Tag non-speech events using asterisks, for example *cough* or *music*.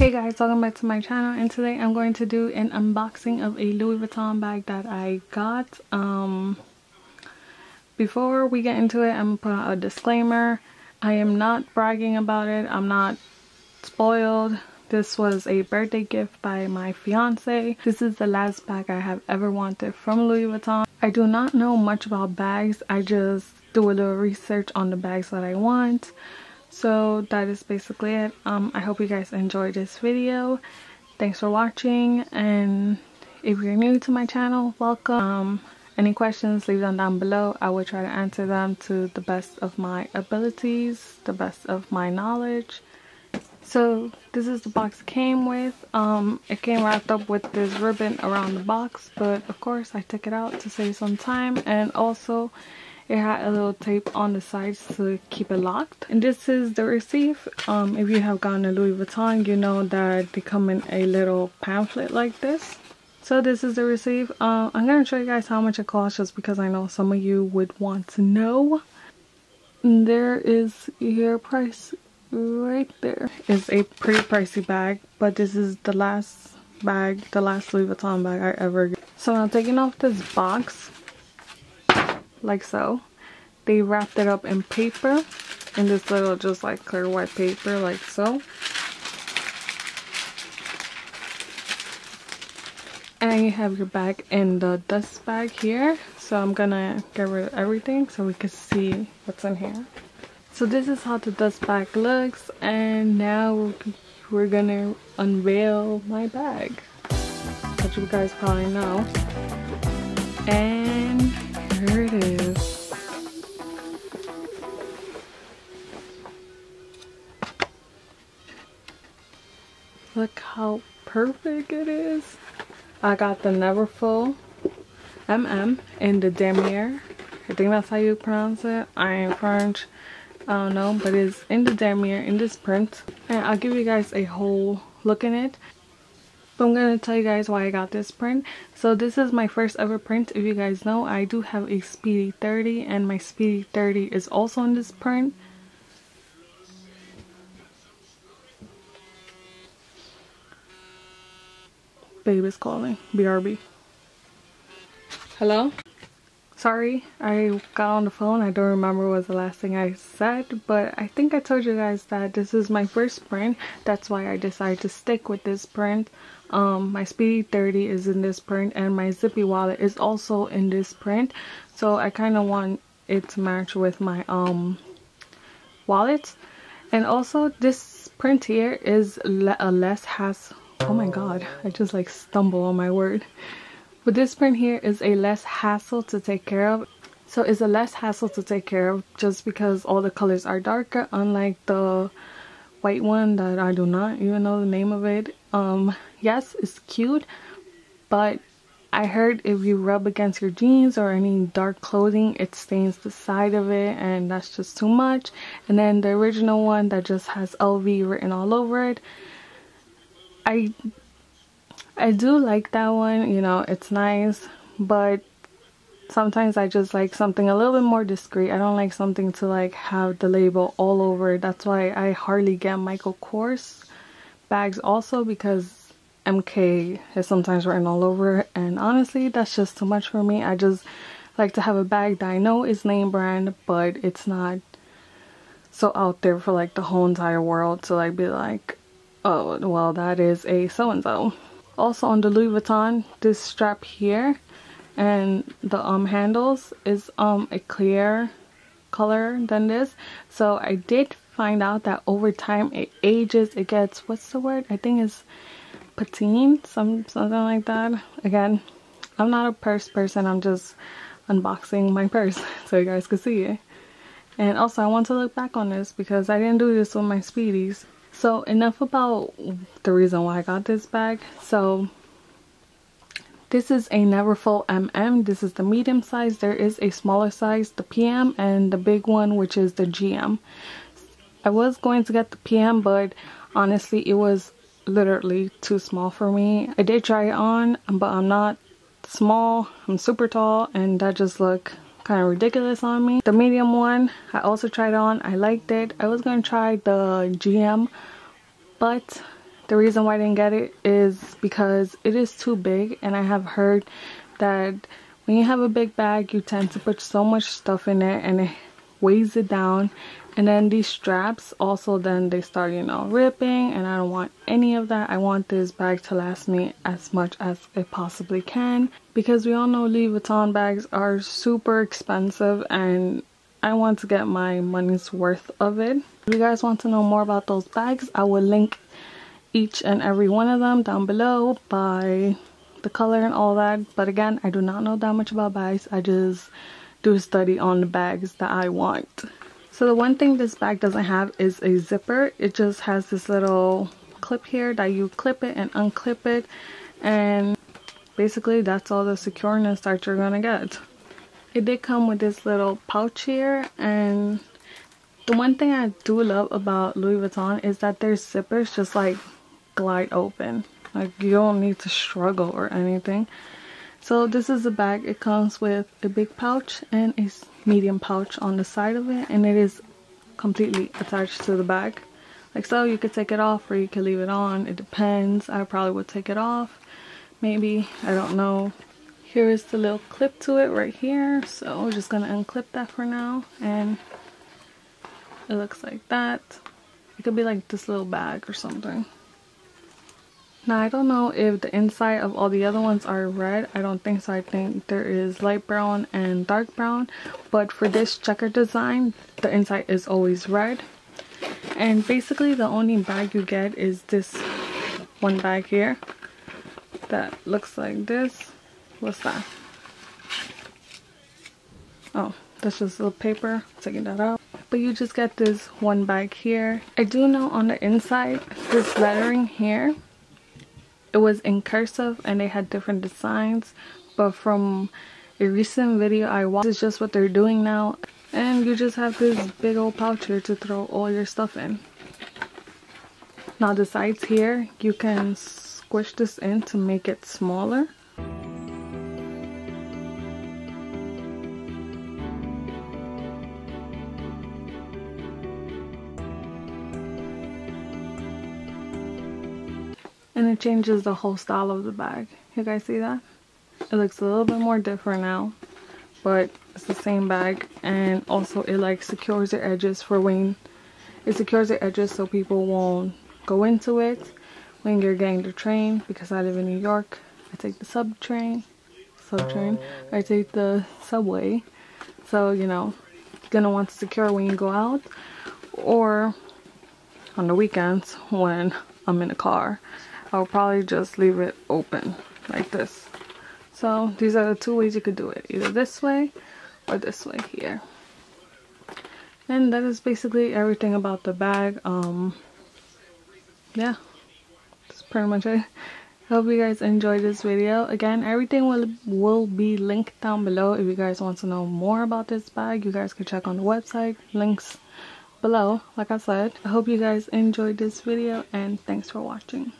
Hey guys, welcome back to my channel and today I'm going to do an unboxing of a Louis Vuitton bag that I got. Um, before we get into it, I'm going to put out a disclaimer. I am not bragging about it. I'm not spoiled. This was a birthday gift by my fiance. This is the last bag I have ever wanted from Louis Vuitton. I do not know much about bags. I just do a little research on the bags that I want so that is basically it. Um i hope you guys enjoyed this video. Thanks for watching and if you're new to my channel welcome. Um, any questions leave them down below. I will try to answer them to the best of my abilities the best of my knowledge. So this is the box it came with. Um it came wrapped up with this ribbon around the box but of course i took it out to save some time and also it had a little tape on the sides to keep it locked. And this is the receipt um if you have gotten a louis vuitton you know that they come in a little pamphlet like this. So this is the receipt uh, i'm gonna show you guys how much it costs just because i know some of you would want to know. And there is your price right there. It's a pretty pricey bag but this is the last bag the last louis vuitton bag i ever got. so i'm taking off this box like so. They wrapped it up in paper, in this little just like clear white paper like so. And you have your bag in the dust bag here. So I'm gonna get rid of everything so we can see what's in here. So this is how the dust bag looks and now we're gonna unveil my bag. As you guys probably know. And perfect it is. I got the Neverfull MM in the Damier. I think that's how you pronounce it. I ain't French. I don't know, but it's in the Damier in this print. And I'll give you guys a whole look in it. But I'm going to tell you guys why I got this print. So this is my first ever print. If you guys know, I do have a Speedy 30 and my Speedy 30 is also in this print. Babe is calling. BRB. Hello? Sorry, I got on the phone. I don't remember what was the last thing I said, but I think I told you guys that this is my first print. That's why I decided to stick with this print. Um, my Speedy 30 is in this print and my Zippy wallet is also in this print. So I kind of want it to match with my um wallet. And also this print here is le a less has oh my god, I just like stumble on my word. But this print here is a less hassle to take care of. So it's a less hassle to take care of just because all the colors are darker unlike the white one that I do not even know the name of it. Um, yes, it's cute, but I heard if you rub against your jeans or any dark clothing, it stains the side of it and that's just too much. And then the original one that just has LV written all over it, I I do like that one, you know, it's nice, but sometimes I just like something a little bit more discreet. I don't like something to like have the label all over. That's why I hardly get Michael Kors bags also because MK is sometimes written all over and honestly that's just too much for me. I just like to have a bag that I know is name brand but it's not so out there for like the whole entire world to like be like oh well that is a so-and-so. Also on the Louis Vuitton this strap here and the um handles is um a clear color than this. So I did find out that over time it ages it gets what's the word? I think it's patine some something like that. Again I'm not a purse person I'm just unboxing my purse *laughs* so you guys can see it. And also I want to look back on this because I didn't do this with my speedies so enough about the reason why I got this bag. So this is a Neverfull MM. This is the medium size. There is a smaller size, the PM, and the big one, which is the GM. I was going to get the PM, but honestly, it was literally too small for me. I did try it on, but I'm not small. I'm super tall, and that just looked kind of ridiculous on me. The medium one, I also tried on. I liked it. I was going to try the GM, but the reason why I didn't get it is because it is too big and I have heard that when you have a big bag you tend to put so much stuff in it and it weighs it down and then these straps also then they start you know ripping and I don't want any of that I want this bag to last me as much as it possibly can because we all know Louis Vuitton bags are super expensive and I want to get my money's worth of it. If you guys want to know more about those bags I will link each and every one of them down below by the color and all that. But again I do not know that much about bags. I just do a study on the bags that I want. So the one thing this bag doesn't have is a zipper. It just has this little clip here that you clip it and unclip it. And basically that's all the secureness that you're gonna get. It did come with this little pouch here and the one thing I do love about Louis Vuitton is that their zippers just like glide open. Like you don't need to struggle or anything. So this is the bag. It comes with a big pouch and a medium pouch on the side of it and it is completely attached to the bag. Like so you could take it off or you could leave it on. It depends. I probably would take it off maybe i don't know here is the little clip to it right here so we're just gonna unclip that for now and it looks like that it could be like this little bag or something now I don't know if the inside of all the other ones are red. I don't think so. I think there is light brown and dark brown. But for this checker design, the inside is always red. And basically the only bag you get is this one bag here. That looks like this. What's that? Oh, that's just a little paper. Taking that out. But you just get this one bag here. I do know on the inside, this lettering here it was in cursive and they had different designs but from a recent video I watched it's just what they're doing now and you just have this big old pouch here to throw all your stuff in now the sides here you can squish this in to make it smaller. And it changes the whole style of the bag. You guys see that? It looks a little bit more different now but it's the same bag. And also it like secures the edges for when it secures the edges so people won't go into it when you're getting the train because I live in New York I take the sub train sub train I take the subway so you know gonna want to secure when you go out or on the weekends when I'm in a car I'll probably just leave it open like this. So these are the two ways you could do it. Either this way or this way here. And that is basically everything about the bag. Um, yeah, pretty much it. Hope you guys enjoyed this video. Again, everything will will be linked down below. If you guys want to know more about this bag, you guys can check on the website. Links below, like I said. I hope you guys enjoyed this video and thanks for watching.